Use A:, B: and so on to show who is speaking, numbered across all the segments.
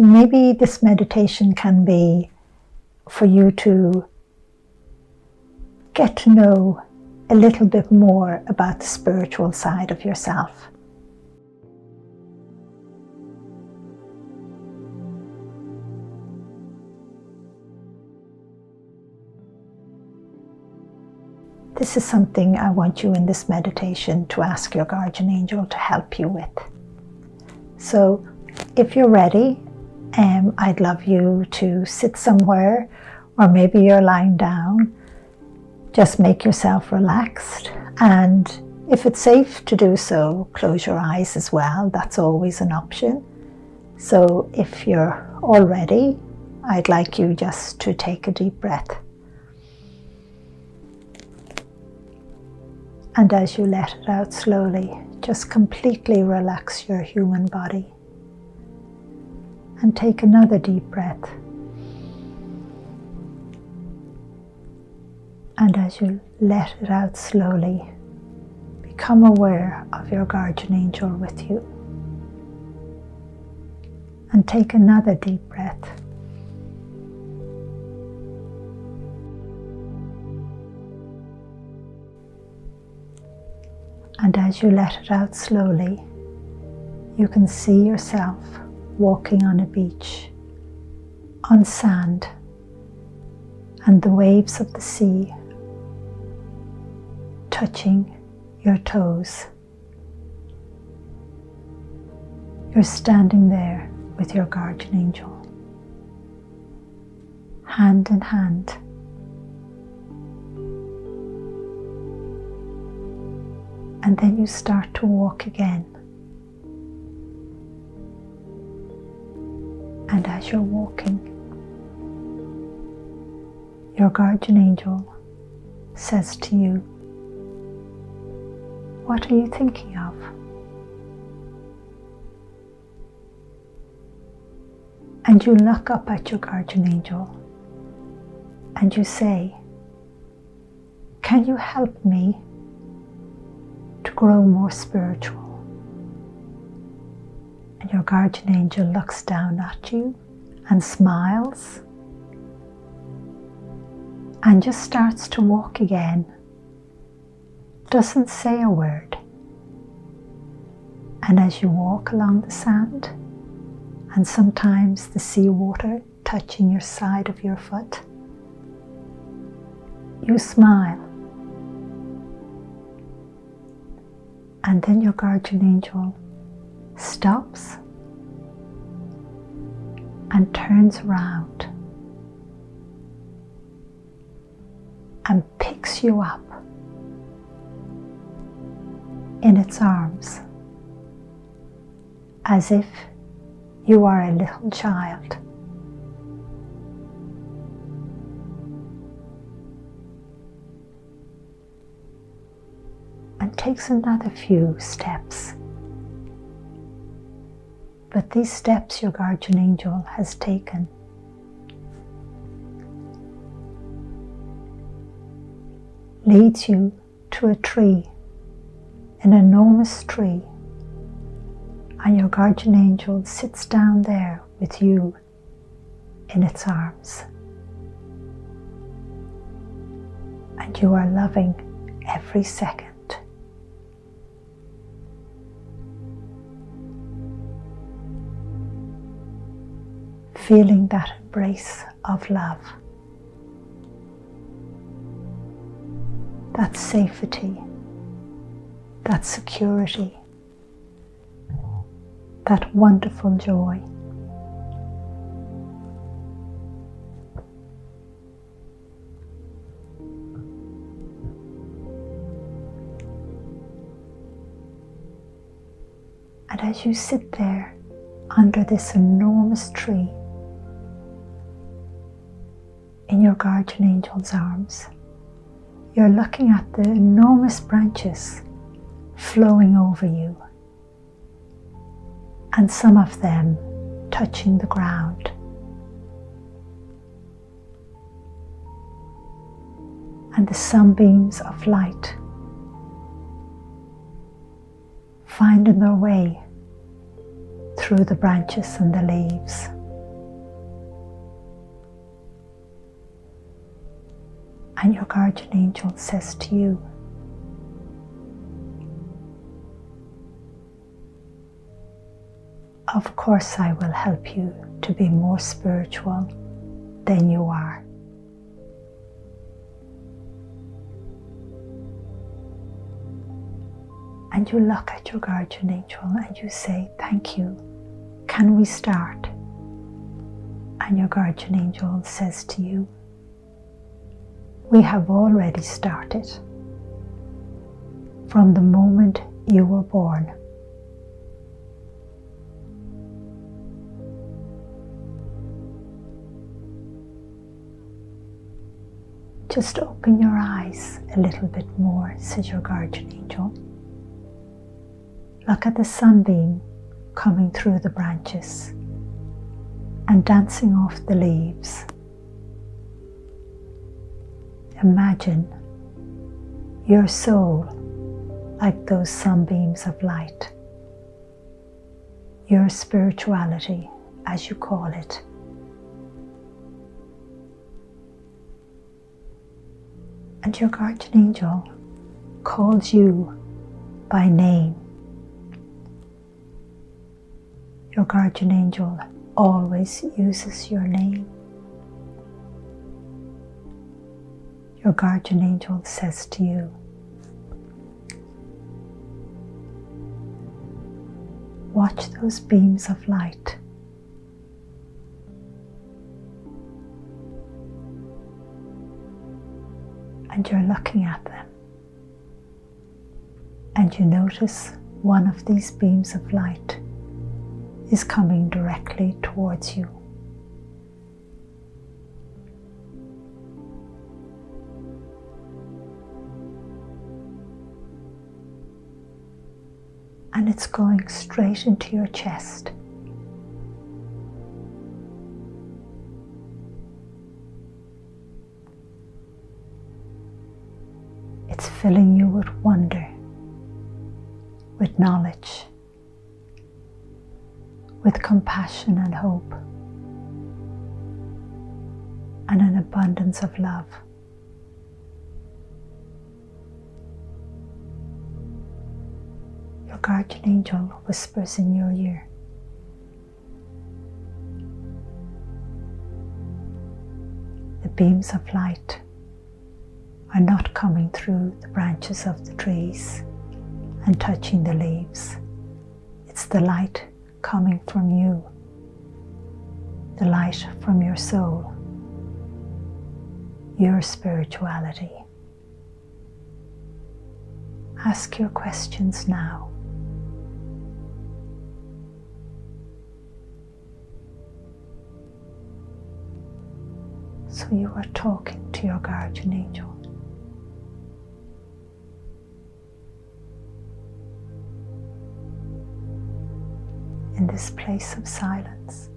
A: maybe this meditation can be for you to get to know a little bit more about the spiritual side of yourself. This is something I want you in this meditation to ask your guardian angel to help you with. So, if you're ready, um, I'd love you to sit somewhere, or maybe you're lying down. Just make yourself relaxed, and if it's safe to do so, close your eyes as well. That's always an option. So, if you're all ready, I'd like you just to take a deep breath. And as you let it out slowly, just completely relax your human body. And take another deep breath. And as you let it out slowly, become aware of your guardian angel with you. And take another deep breath. And as you let it out slowly, you can see yourself walking on a beach, on sand, and the waves of the sea touching your toes. You're standing there with your guardian angel, hand in hand. and then you start to walk again. And as you're walking, your guardian angel says to you, What are you thinking of? And you look up at your guardian angel and you say, Can you help me to grow more spiritual. Your guardian angel looks down at you and smiles and just starts to walk again. Doesn't say a word. And as you walk along the sand, and sometimes the seawater touching your side of your foot, you smile And then your guardian angel stops and turns around and picks you up in its arms as if you are a little child. and takes another few steps. But these steps your guardian angel has taken leads you to a tree, an enormous tree, and your guardian angel sits down there with you in its arms. And you are loving every second. Feeling that embrace of love, that safety, that security, that wonderful joy. And as you sit there under this enormous tree, in your guardian angel's arms. You're looking at the enormous branches flowing over you, and some of them touching the ground. And the sunbeams of light finding their way through the branches and the leaves. And your guardian angel says to you, Of course, I will help you to be more spiritual than you are. And you look at your guardian angel and you say, Thank you. Can we start? And your guardian angel says to you, We have already started. From the moment you were born. Just open your eyes a little bit more, says your guardian angel. Look at the sunbeam coming through the branches and dancing off the leaves. Imagine your soul like those sunbeams of light, your spirituality, as you call it. And your guardian angel calls you by name. Your guardian angel always uses your name. Your guardian angel says to you, Watch those beams of light. And you're looking at them. And you notice one of these beams of light is coming directly towards you. And it's going straight into your chest. It's filling you with wonder, with knowledge with compassion and hope and an abundance of love. Guardian angel whispers in your ear. The beams of light are not coming through the branches of the trees and touching the leaves. It's the light coming from you, the light from your soul, your spirituality. Ask your questions now. So you are talking to your guardian angel. in this place of silence.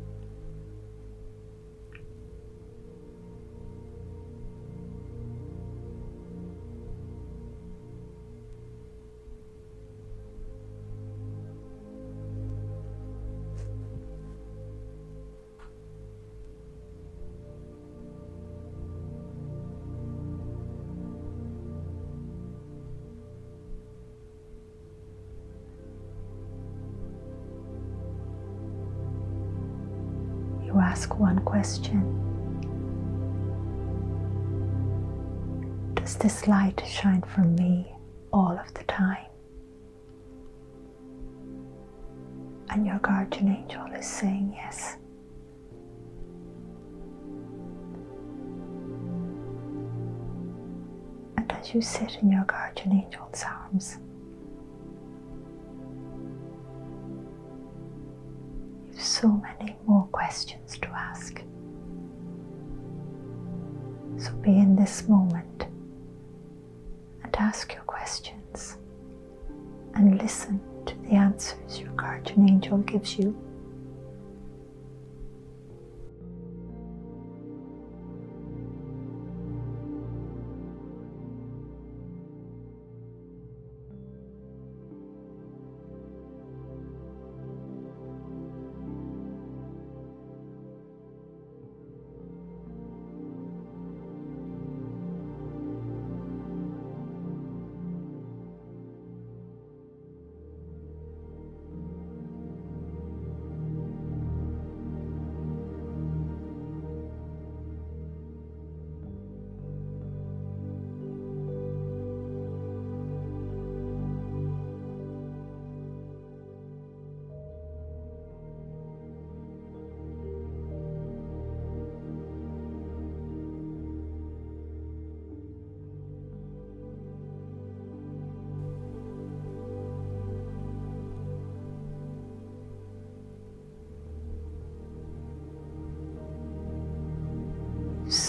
A: Ask one question Does this light shine from me all of the time? And your guardian angel is saying yes. And as you sit in your guardian angel's arms, so many more questions to ask. So be in this moment and ask your questions and listen to the answers your guardian angel gives you.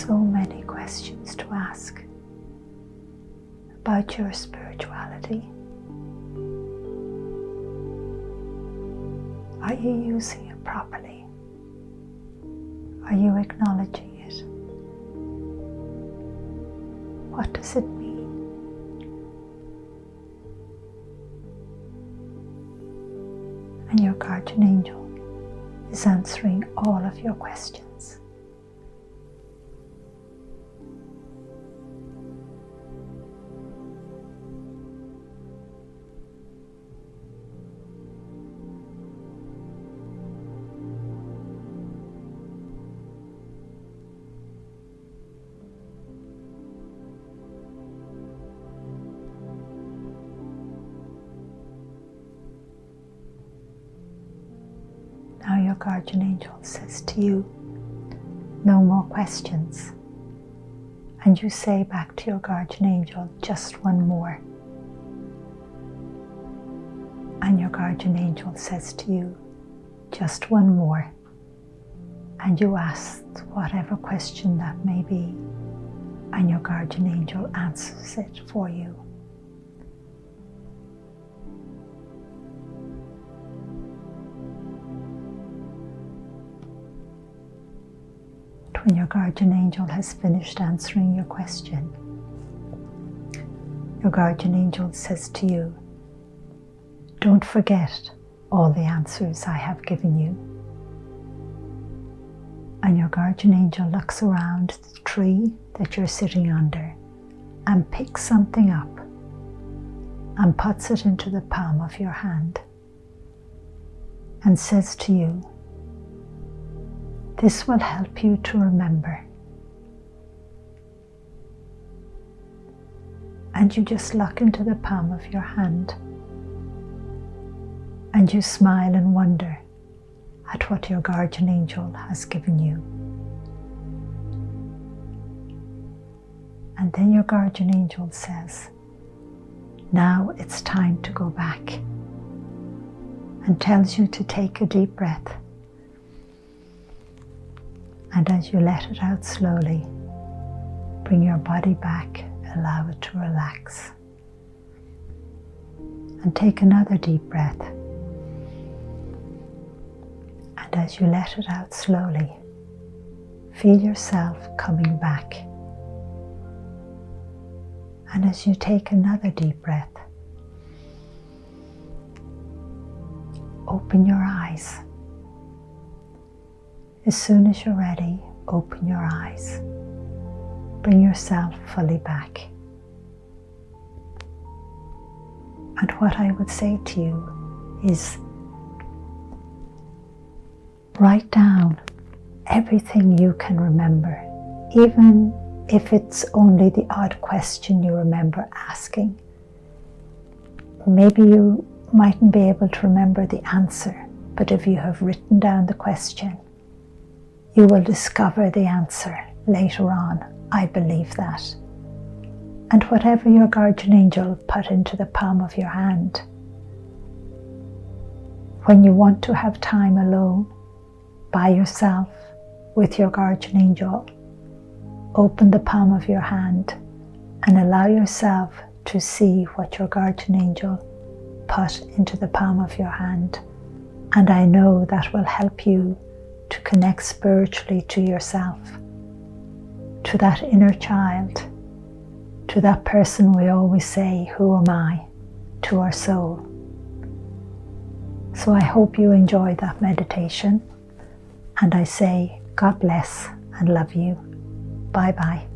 A: So many questions to ask about your spirituality. Are you using it properly? Are you acknowledging it? What does it mean? And your guardian angel is answering all of your questions. Your guardian angel says to you, no more questions. And you say back to your guardian angel, just one more. And your guardian angel says to you, just one more. And you ask whatever question that may be, and your guardian angel answers it for you. When your guardian angel has finished answering your question, your guardian angel says to you, Don't forget all the answers I have given you. And your guardian angel looks around the tree that you're sitting under and picks something up and puts it into the palm of your hand and says to you, this will help you to remember. And you just look into the palm of your hand and you smile and wonder at what your guardian angel has given you. And then your guardian angel says, Now it's time to go back, and tells you to take a deep breath and as you let it out slowly, bring your body back, allow it to relax. And take another deep breath. And as you let it out slowly, feel yourself coming back. And as you take another deep breath, open your eyes. As soon as you're ready, open your eyes. Bring yourself fully back. And what I would say to you is write down everything you can remember, even if it's only the odd question you remember asking. Maybe you mightn't be able to remember the answer, but if you have written down the question, you will discover the answer later on. I believe that. And whatever your guardian angel put into the palm of your hand, when you want to have time alone by yourself with your guardian angel, open the palm of your hand and allow yourself to see what your guardian angel put into the palm of your hand. And I know that will help you to connect spiritually to yourself, to that inner child, to that person we always say, Who am I? to our soul. So I hope you enjoyed that meditation, and I say, God bless and love you. Bye bye.